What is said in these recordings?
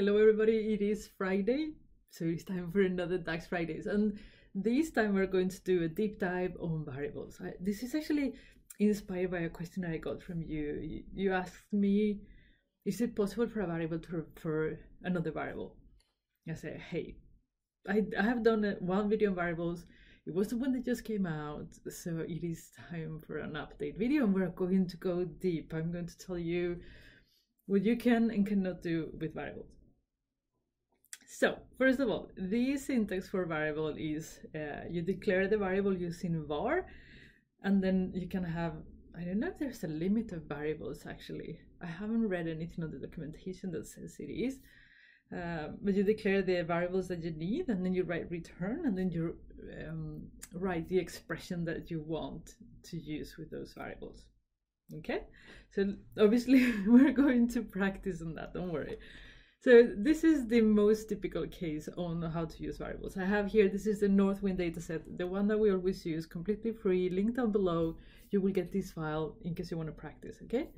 Hello everybody, it is Friday, so it's time for another DAX Fridays. And this time we're going to do a deep dive on variables. I, this is actually inspired by a question I got from you. you. Asked me, is it possible for a variable to refer another variable? I said, hey, I, I have done uh, one video on variables. It was the one that just came out, so it is time for an update video and we're going to go deep. I'm going to tell you what you can and cannot do with variables. So, first of all, the syntax for variable is uh, you declare the variable using var, and then you can have, I don't know if there's a limit of variables actually. I haven't read anything on the documentation that says it is. Uh, but you declare the variables that you need, and then you write return, and then you um, write the expression that you want to use with those variables. Okay, so obviously we're going to practice on that, don't worry. So this is the most typical case on how to use variables. I have here, this is the Northwind dataset, the one that we always use, completely free, link down below. You will get this file in case you want to practice, okay?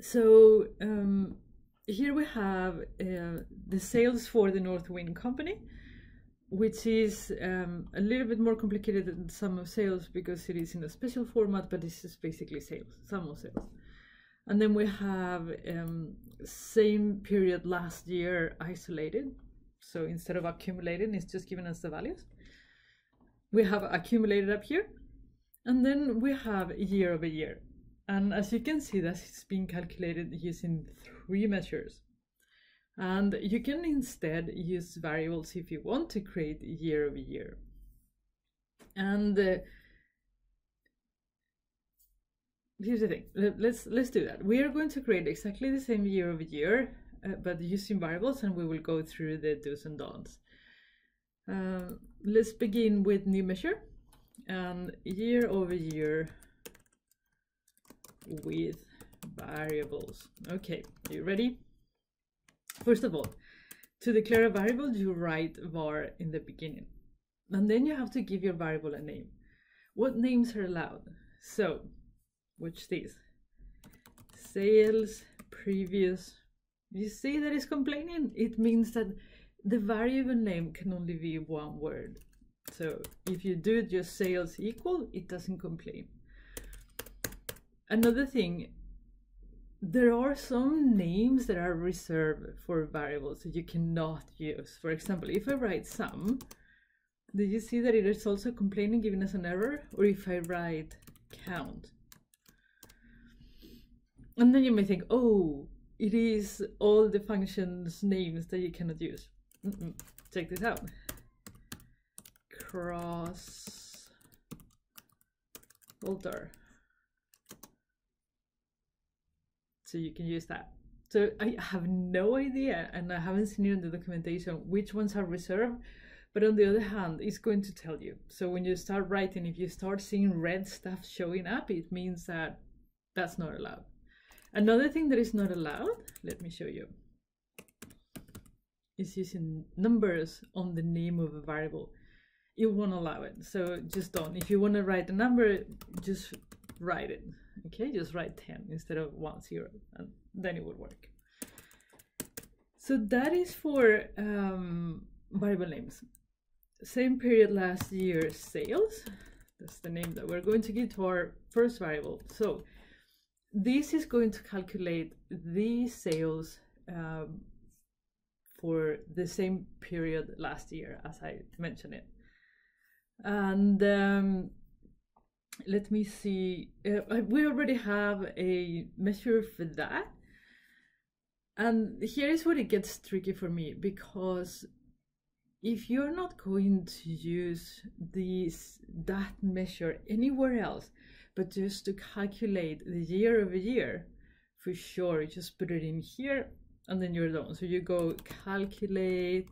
So um, here we have uh, the sales for the Northwind company, which is um, a little bit more complicated than sum of sales because it is in a special format, but this is basically sales, sum of sales. And then we have um, same period last year isolated. So instead of accumulated, it's just giving us the values. We have accumulated up here. And then we have year over year. And as you can see, that it's being calculated using three measures. And you can instead use variables if you want to create year over year. And uh, here's the thing. Let's let's do that. We are going to create exactly the same year over year uh, but using variables and we will go through the do's and don'ts. Uh, let's begin with new measure. And year over year with variables. Okay are you ready? First of all to declare a variable you write var in the beginning. And then you have to give your variable a name. What names are allowed? So Watch this. Sales previous. You see that it's complaining? It means that the variable name can only be one word. So if you do just sales equal, it doesn't complain. Another thing, there are some names that are reserved for variables that you cannot use. For example, if I write sum, did you see that it is also complaining, giving us an error? Or if I write count, and then you may think, oh, it is all the functions names that you cannot use. Mm -mm. Check this out. Cross filter. So you can use that. So I have no idea, and I haven't seen it in the documentation, which ones are reserved. But on the other hand, it's going to tell you. So when you start writing, if you start seeing red stuff showing up, it means that that's not allowed. Another thing that is not allowed, let me show you, is using numbers on the name of a variable. You won't allow it, so just don't. If you want to write a number, just write it, okay? Just write 10 instead of 1, 0, and then it would work. So that is for um, variable names. Same period last year, sales. That's the name that we're going to give to our first variable. So this is going to calculate the sales um, for the same period last year, as I mentioned it. And um, let me see, uh, we already have a measure for that. And here is where it gets tricky for me because if you're not going to use this that measure anywhere else, but just to calculate the year over year, for sure, you just put it in here and then you're done. So you go calculate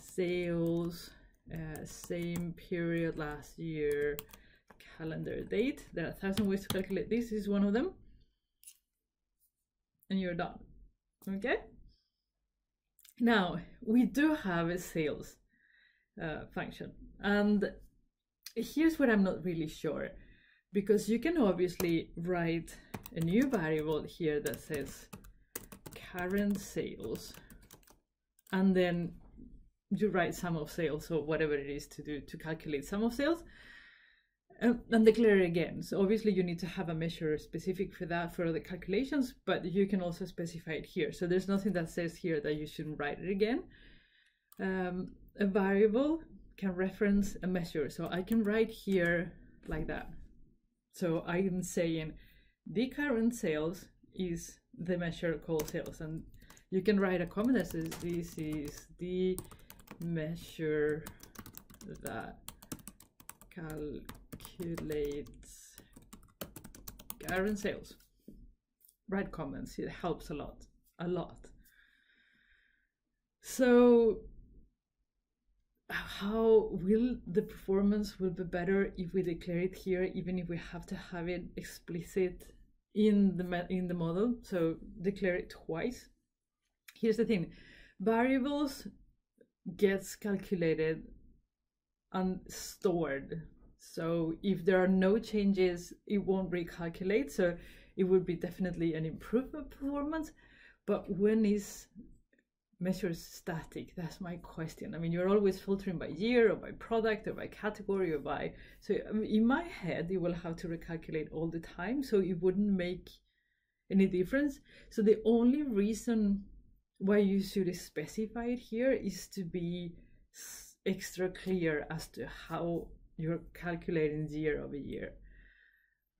sales, uh, same period last year, calendar date. There are a thousand ways to calculate this. is one of them. And you're done. Okay? Now, we do have a sales uh, function. And here's what I'm not really sure because you can obviously write a new variable here that says current sales and then you write sum of sales or whatever it is to do to calculate sum of sales and, and declare it again. So obviously you need to have a measure specific for that for the calculations, but you can also specify it here. So there's nothing that says here that you shouldn't write it again. Um, a variable can reference a measure. So I can write here like that. So I'm saying the current sales is the measure called sales. And you can write a comment that says this is the measure that calculates current sales. Write comments, it helps a lot, a lot. So how will the performance will be better if we declare it here even if we have to have it explicit in the in the model? So declare it twice. Here's the thing. Variables gets calculated and stored. So if there are no changes it won't recalculate. So it would be definitely an improvement performance. But when is measures static? That's my question. I mean, you're always filtering by year or by product or by category or by. So mean, in my head, you will have to recalculate all the time. So it wouldn't make any difference. So the only reason why you should specify it here is to be extra clear as to how you're calculating year over year.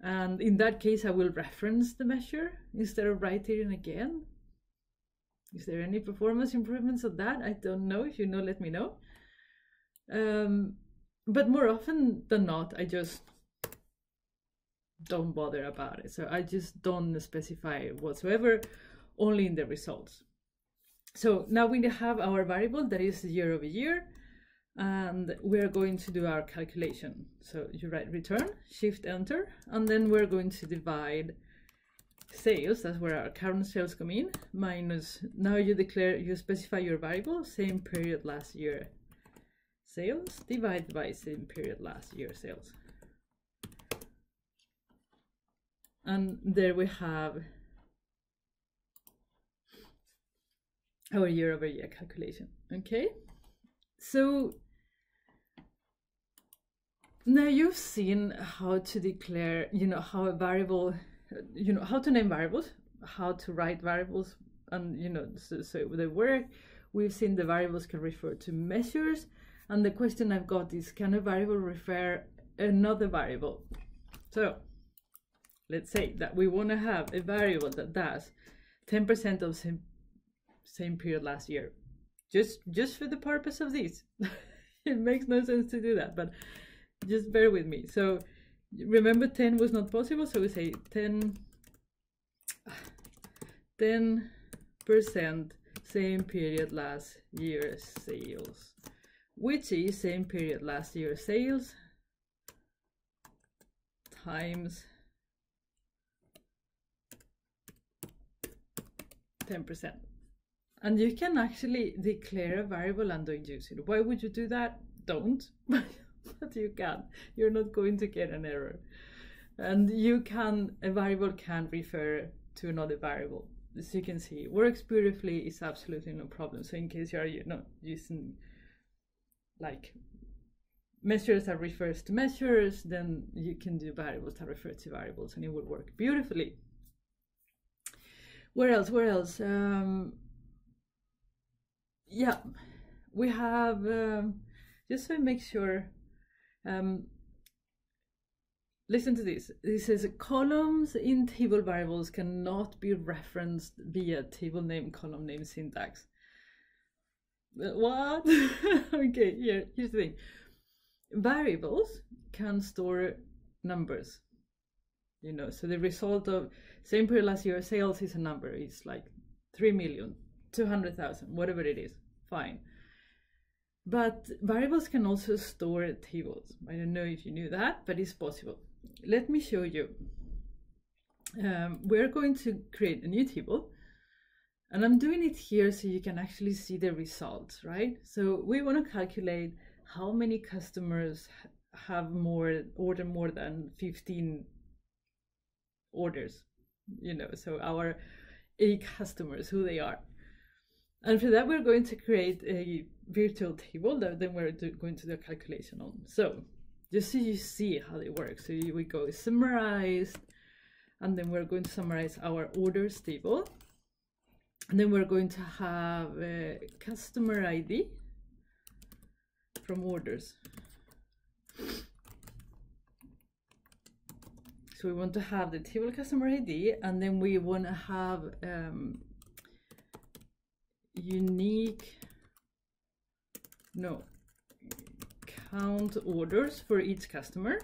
And in that case, I will reference the measure instead of writing it again is there any performance improvements of that? I don't know. If you know, let me know. Um, but more often than not, I just don't bother about it. So I just don't specify whatsoever, only in the results. So now we have our variable that is year over year, and we're going to do our calculation. So you write return, shift enter, and then we're going to divide sales, that's where our current sales come in, minus, now you declare, you specify your variable, same period last year sales, divided by same period last year sales. And there we have our year over year calculation, okay? So now you've seen how to declare, you know, how a variable you know how to name variables how to write variables and you know so, so they work. We've seen the variables can refer to measures and the question i've got is can a variable refer another variable? So let's say that we want to have a variable that does 10% of same same period last year. Just just for the purpose of this. It makes no sense to do that but just bear with me. So remember 10 was not possible so we say 10 10 percent same period last year sales. Which is same period last year sales times 10% and you can actually declare a variable and don't use it why would you do that? Don't but you can. You're not going to get an error. And you can, a variable can refer to another variable. As you can see, works beautifully is absolutely no problem. So in case you're you know, using like measures that refers to measures, then you can do variables that refer to variables and it will work beautifully. Where else? Where else? Um, yeah, we have, um, just so make sure um, listen to this. This says columns in table variables cannot be referenced via table name column name syntax. Uh, what? okay, here, here's the thing. Variables can store numbers. You know, so the result of same period last year sales is a number. It's like 3 million, 200,000, whatever it is. Fine. But variables can also store tables. I don't know if you knew that, but it's possible. Let me show you. Um, we're going to create a new table and I'm doing it here so you can actually see the results, right? So we want to calculate how many customers have more order more than 15 orders, you know, so our a customers, who they are. And for that, we're going to create a virtual table that then we're do, going to do a calculation on. So just so you see how they work. So we go summarized, and then we're going to summarize our orders table. And then we're going to have a customer ID from orders. So we want to have the table customer ID and then we want to have um, unique, no, count orders for each customer.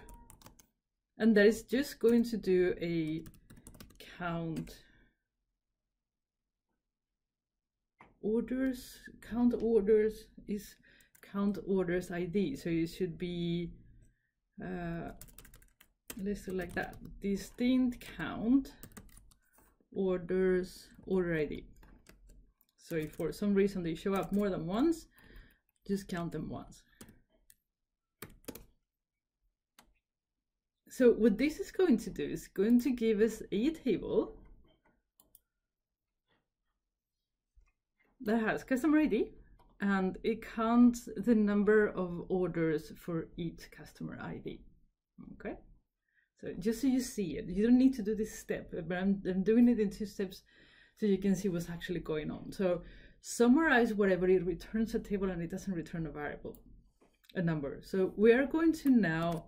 And that is just going to do a count orders, count orders is count orders ID. So it should be, uh, let's like that, distinct count orders order ID. So if for some reason they show up more than once, just count them once. So what this is going to do is going to give us a table that has customer ID and it counts the number of orders for each customer ID. Okay, so just so you see it, you don't need to do this step, but I'm, I'm doing it in two steps so you can see what's actually going on. So summarize whatever it returns a table and it doesn't return a variable, a number. So we are going to now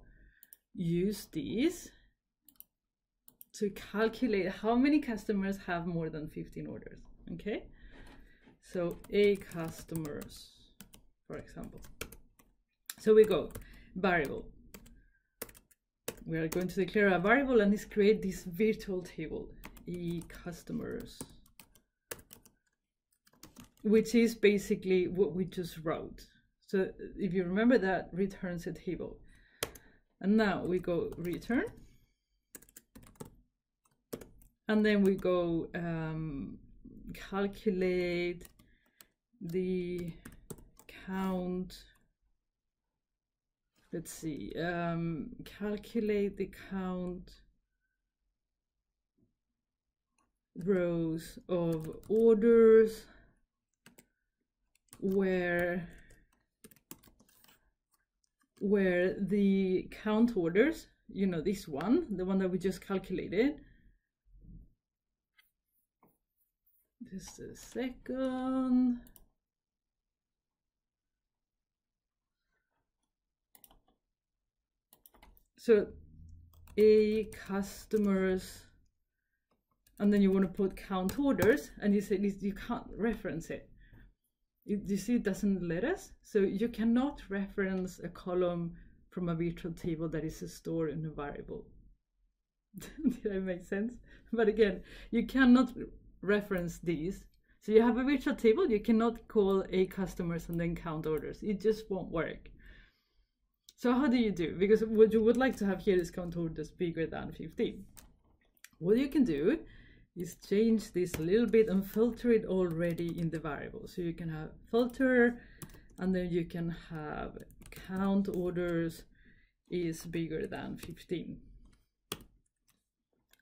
use these to calculate how many customers have more than 15 orders, okay? So a customers, for example. So we go variable. We are going to declare a variable and this create this virtual table, e customers, which is basically what we just wrote. So if you remember that returns a table. And now we go return. And then we go um, calculate the count let's see um, calculate the count rows of orders where where the count orders you know this one the one that we just calculated just a second So a customers, and then you want to put count orders, and you say you can't reference it. You see, it doesn't let us. So you cannot reference a column from a virtual table that is stored in a variable. Did that make sense? But again, you cannot reference these. So you have a virtual table, you cannot call a customers and then count orders. It just won't work. So how do you do? Because what you would like to have here is count orders bigger than 15. What you can do is change this a little bit and filter it already in the variable. So you can have filter and then you can have count orders is bigger than 15.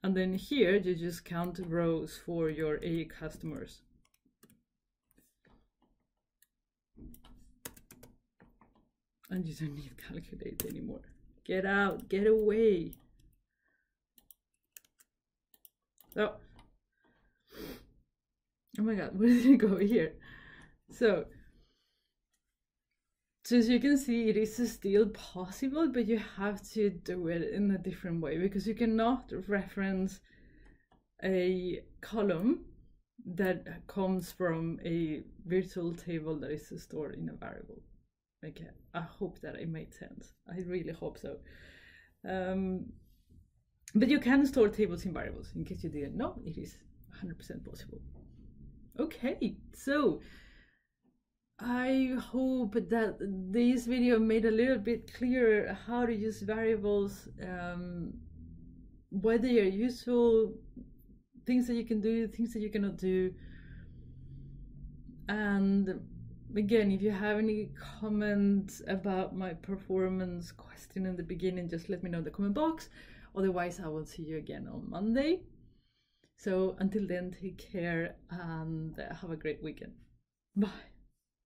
And then here you just count rows for your A customers. And you don't need calculate anymore. Get out, get away. Oh. Oh my god, where did it go here? So, so as you can see, it is still possible, but you have to do it in a different way because you cannot reference a column that comes from a virtual table that is stored in a variable. Okay, I hope that it made sense. I really hope so. Um, but you can store tables in variables. In case you didn't know, it is 100% possible. Okay, so I hope that this video made a little bit clearer how to use variables, um, whether they are useful, things that you can do, things that you cannot do, and again, if you have any comments about my performance question in the beginning, just let me know in the comment box. Otherwise, I will see you again on Monday. So until then, take care and uh, have a great weekend. Bye.